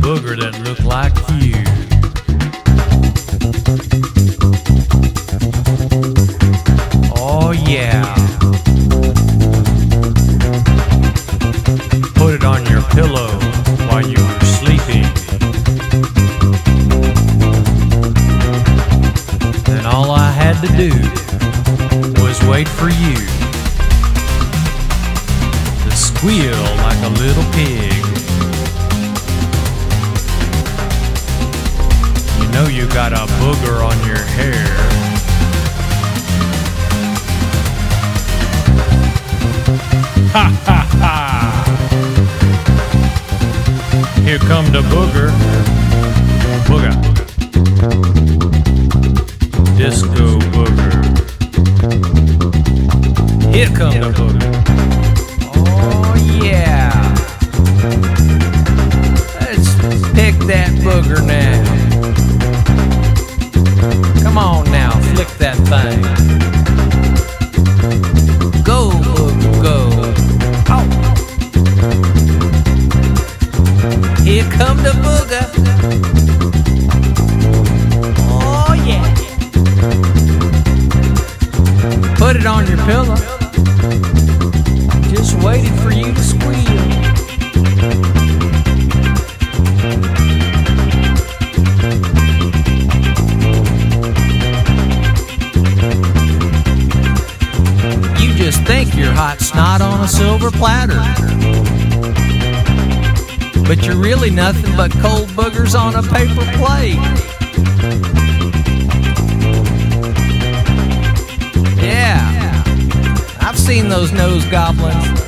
booger that looked like you. Oh, yeah. Put it on your pillow while you were sleeping. And all I had to do was wait for you to squeal like a little pig. You got a booger on your hair. Ha ha ha! Here come the booger. Booger. Disco booger. Here come the booger. Oh yeah. Let's pick that booger now. Here come the booger. Oh yeah. Put it on your pillow. Just waited for you to. You just think you're hot snot on a silver platter. But you're really nothing but cold boogers on a paper plate. Yeah, I've seen those nose goblins.